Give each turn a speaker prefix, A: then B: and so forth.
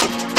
A: Bye.